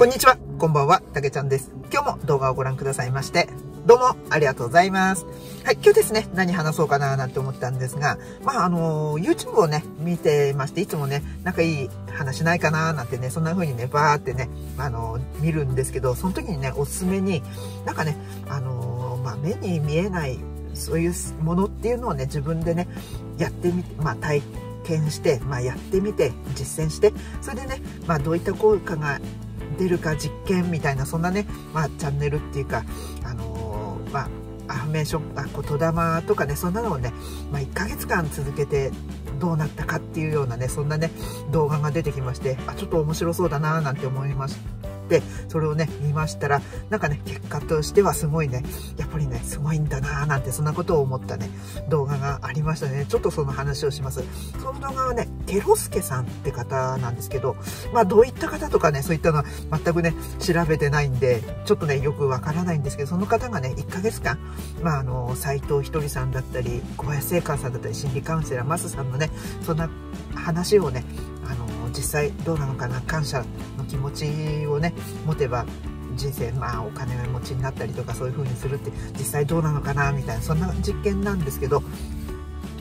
こんにちは、こんばんは、たけちゃんです。今日も動画をご覧くださいまして、どうもありがとうございます。はい、今日ですね、何話そうかななんて思ったんですが、まあ、あの、YouTube をね、見てまして、いつもね、仲いい話ないかななんてね、そんな風にね、バーってね、あの、見るんですけど、その時にね、おすすめに、なんかね、あの、まあ、目に見えない、そういうものっていうのをね、自分でね、やってみて、まあ、体験して、まあ、やってみて、実践して、それでね、まあ、どういった効果が出るか実験みたいなそんなね、まあ、チャンネルっていうか、あのー、まあ、アフメーションあ言霊とかねそんなのをね、まあ、1ヶ月間続けてどうなったかっていうようなねそんなね動画が出てきましてあちょっと面白そうだななんて思いましてそれをね見ましたらなんかね結果としてはすごいねやっぱりねすごいんだなーなんてそんなことを思ったね動画がありましたね。ちょっとその話をします。その動画はねケロスケさんって方なんですけどまあどういった方とかねそういったのは全くね調べてないんでちょっとねよくわからないんですけどその方がね1ヶ月間まああの斎藤ひとりさんだったり小林聖寛さんだったり心理カウンセラーマスさんのねそんな話をねあの実際どうなのかな感謝の気持ちをね持てば人生まあお金持ちになったりとかそういう風にするって実際どうなのかなみたいなそんな実験なんですけど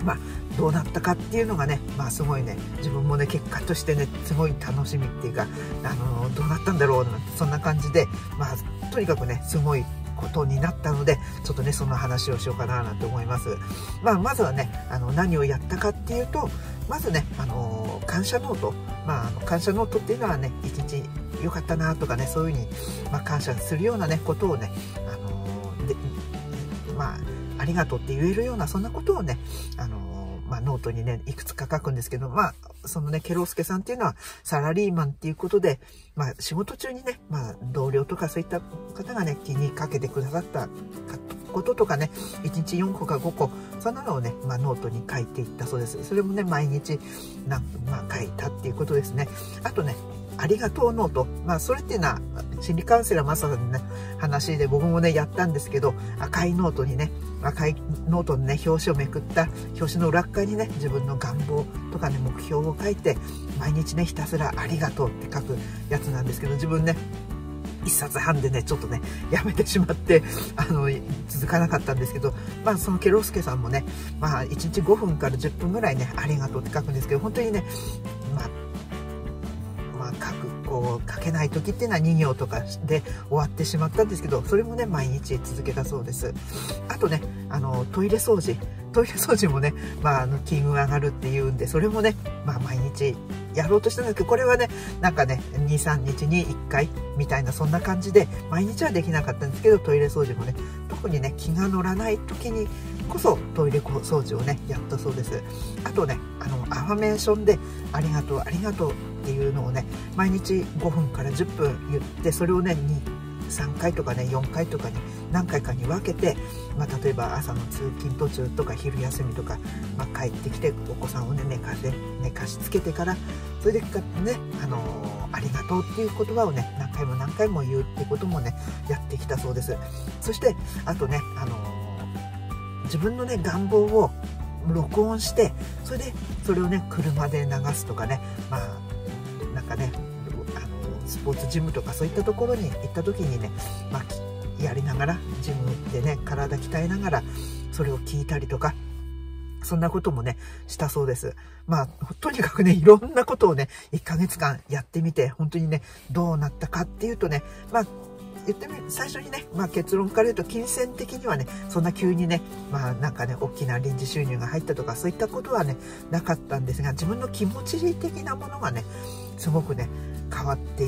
まあどうなったかっていうのがねまあすごいね自分もね結果としてねすごい楽しみっていうかあのどうなったんだろうなんてそんな感じでまあとにかくねすごいことになったのでちょっとねその話をしようかななんて思います。まあ、まずはねあの何をやったかっていうとまずねあの感謝ノート、まあ、あの感謝ノートっていうのはね一日良かったなとかねそういうふうに、まあ、感謝するようなねことをねあのでまあありがとうって言えるようなそんなことをねあのノートにね、いくつか書くんですけど、まあ、そのね、ケロスケさんっていうのはサラリーマンっていうことで、まあ、仕事中にね、まあ、同僚とかそういった方がね、気にかけてくださったこととかね、1日4個か5個、そんなのをね、まあ、ノートに書いていったそうです。それもね、毎日、なんまあ、書いたっていうことですね。あとね、ありがとうノート。まあ、それっていうのは、心理カウンセラーマサさんのね、話で僕もね、やったんですけど、赤いノートにね、赤いノートのね、表紙をめくった、表紙の裏側にね、自分の願望とかね、目標を書いて、毎日ね、ひたすらありがとうって書くやつなんですけど、自分ね、1冊半でね、ちょっとね、やめてしまって、あの、続かなかったんですけど、まあ、そのケロスケさんもね、まあ、1日5分から10分ぐらいね、ありがとうって書くんですけど、本当にね、こう書けない時っていうのは2行とかで終わってしまったんですけどそれもね毎日続けたそうです。あとねあのトイレ掃除。トイレ掃除もね、まあ、あの金運上がるっていうんでそれもね、まあ、毎日やろうとしたんですけどこれはねなんかね23日に1回みたいなそんな感じで毎日はできなかったんですけどトイレ掃除もね特にね気が乗らない時にこそトイレ掃除をねやったそうです。あとねあのアファメーションで「ありがとうありがとう」っていうのをね毎日5分から10分言ってそれをね3回とかね4回とかに何回かに分けて、まあ、例えば朝の通勤途中とか昼休みとか、まあ、帰ってきてお子さんをね寝かせ寝かしつけてからそれでね、あのー、ありがとうっていう言葉をね何回も何回も言うっていうこともねやってきたそうです。そしてあとね、あのー、自分のね願望を録音してそれでそれをね車で流すとかねまあなんかねあのスポーツジムとかそういったところに行った時にね、まあ、やりながらジムでね体鍛えながらそれを聞いたりとかそんなこともね、したそうです。まあ、とにかくね、いろんなことをね、1ヶ月間やってみて、本当にね、どうなったかっていうとね、まあ、言ってみ最初にね、まあ、結論から言うと金銭的にはねそんな急にねまあなんかね大きな臨時収入が入ったとかそういったことはねなかったんですが自分の気持ち的なものがねすごくね変わって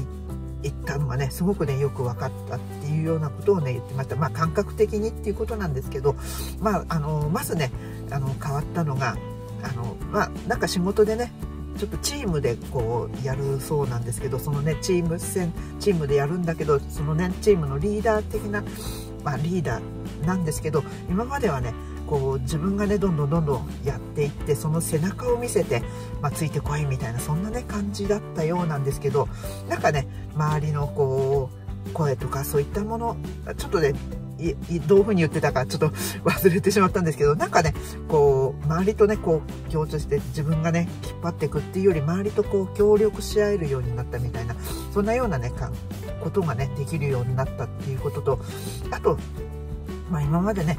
いったのがねすごくねよく分かったっていうようなことをね言ってました。まあ感覚的にっていうことなんですけどまああのまずねあの変わったのがあのまあなんか仕事でねちょっとチームでこうやるそうなんですけどそのねチーム戦チームでやるんだけどそのねチームのリーダー的な、まあ、リーダーなんですけど今まではねこう自分がねどんどんどんどんやっていってその背中を見せて、まあ、ついてこいみたいなそんなね感じだったようなんですけどなんかね周りのこう声とかそういったものちょっとねどういう風に言ってたかちょっと忘れてしまったんですけどなんかねこう周りとねこう共通して自分がね引っ張っていくっていうより周りとこう協力し合えるようになったみたいなそんなようなねかことがねできるようになったっていうこととあと、まあ、今までね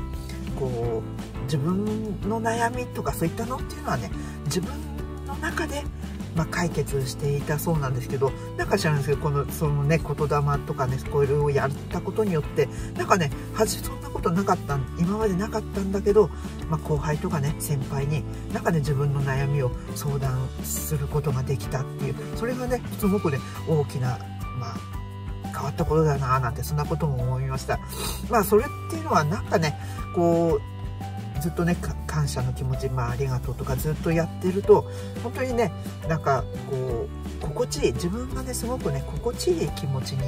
こう自分の悩みとかそういったのっていうのはね自分の中でまあ、解決していたそうなんですけどなんか知らないですけどこのそのね言霊とかねこれをやったことによってなんかねはじそんなことなかった今までなかったんだけど、まあ、後輩とかね先輩になんかね自分の悩みを相談することができたっていうそれがねすごくね大きなまあ変わったことだなぁなんてそんなことも思いました。まあそれっていうのはなんかねこうずっとね感謝の気持ち、まあ、ありがとうとかずっとやってると本当にねなんかこう心地いい自分がねすごくね心地いい気持ちに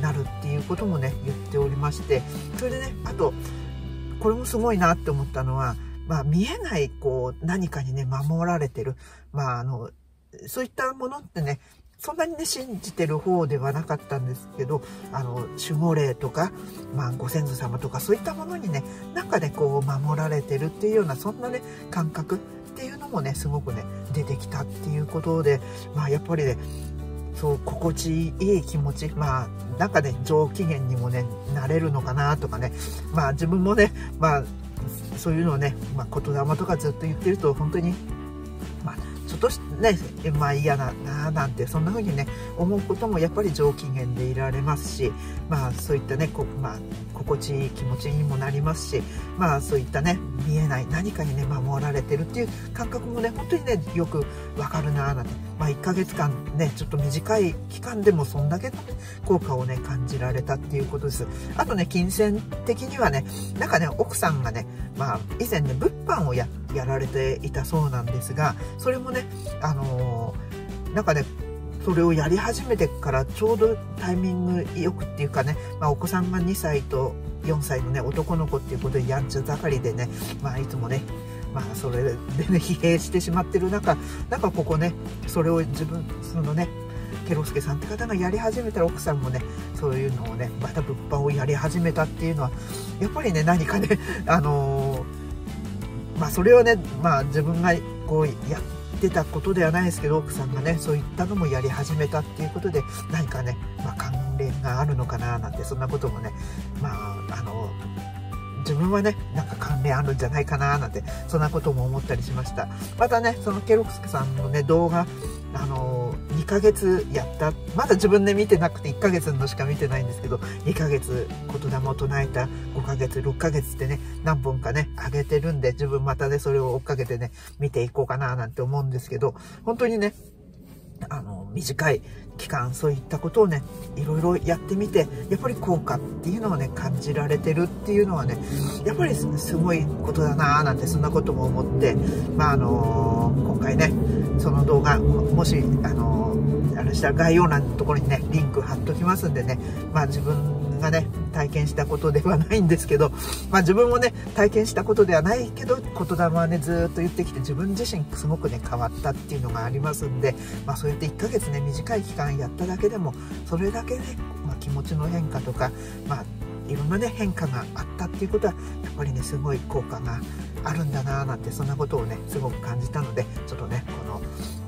なるっていうこともね言っておりましてそれでねあとこれもすごいなって思ったのは、まあ、見えないこう何かにね守られてる、まあ、あのそういったものってねそんなにね、信じてる方ではなかったんですけど、あの、守護霊とか、まあ、ご先祖様とか、そういったものにね、なんかね、こう、守られてるっていうような、そんなね、感覚っていうのもね、すごくね、出てきたっていうことで、まあ、やっぱりね、そう、心地いい気持ち、まあ、なんかね、上機嫌にもね、なれるのかなとかね、まあ、自分もね、まあ、そういうのをね、まあ、言霊とかずっと言ってると、本当にとしね、まあ嫌だななんてそんな風にね思うこともやっぱり上機嫌でいられますしまあそういったねこ、まあ、心地いい気持ちにもなりますしまあそういったね見えない何かにね守られてるっていう感覚もね本当にねよくわかるななんて。まあ1ヶ月間ねちょっと短い期間でもそんだけの、ね、効果をね感じられたっていうことです。あとね金銭的にはねなんかね奥さんがねまあ以前ね物販をややられていたそうなんですがそれもねあのー、なんかねそれをやり始めてからちょうどタイミングよくっていうかね、まあ、お子さんが2歳と4歳のね男の子っていうことでやんちゃ盛りでね、まあ、いつもねまあそれでね疲弊してしまってる中なんかここねそれを自分そのねケロスケさんって方がやり始めたら奥さんもねそういうのをねまた物販をやり始めたっていうのはやっぱりね何かねあのー、まあそれはねまあ自分がこうやってたことではないですけど奥さんがねそういったのもやり始めたっていうことで何かね、まあ、関連があるのかななんてそんなこともねまああの自分はねなんか関連あるんじゃないかななんてそんなことも思ったりしました。またねそのケロクスケさんのね動画あの2ヶ月やった。まだ自分で見てなくて1ヶ月のしか見てないんですけど2ヶ月言霊を唱えた。5ヶ月6ヶ月ってね何本かね上げてるんで自分またねそれを追っかけてね見ていこうかななんて思うんですけど本当にねあの短い期間そういったことをねいろいろやってみてやっぱり効果っていうのをね感じられてるっていうのはねやっぱりすごいことだなーなんてそんなことも思ってまああのー、今回ねその動画もしあのー、あれしたら概要欄のところにねリンク貼っときますんでねまあ自分がね体験したことではないんですけど、まあ、自分もね体験したことではないけど言霊はねずっと言ってきて自分自身すごくね変わったっていうのがありますんで、まあ、そうやって1ヶ月ね短い期間やっただけでもそれだけね、まあ、気持ちの変化とか、まあ、いろんなね変化があったっていうことはやっぱりねすごい効果があるんだなーなんてそんなことをねすごく感じたのでちょっとねこの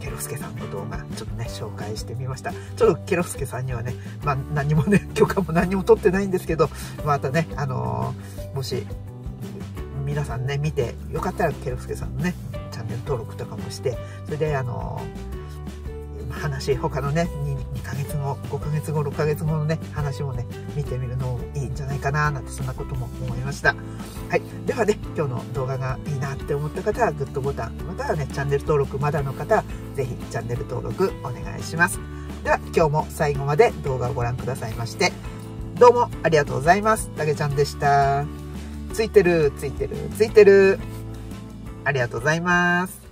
ケロスケさんの動画ちょっとね紹介してみました。ちょっとケロスケさんにはねまあ何もね 許可も何も取ってないんですけどまたねあのー、もし皆さんね見てよかったらケロスケさんのねチャンネル登録とかもしてそれであのー話他のねヶ月後5ヶ月後6ヶ月後のね話もね見てみるのもいいんじゃないかななんてそんなことも思いました。はい。ではね今日の動画がいいなって思った方はグッドボタンまたはねチャンネル登録まだの方は是非チャンネル登録お願いします。では今日も最後まで動画をご覧くださいましてどうもありがとうございます。たけちゃんでした。ついてるついてるついてる。ありがとうございます。